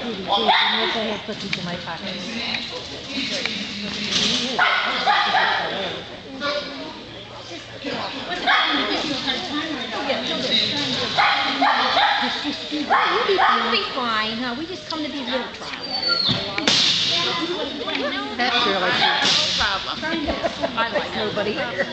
pretty good. And yes, I have cookies in my pocket. You'll be fine, huh? We just come to these little trials. That's really problem. I like nobody here.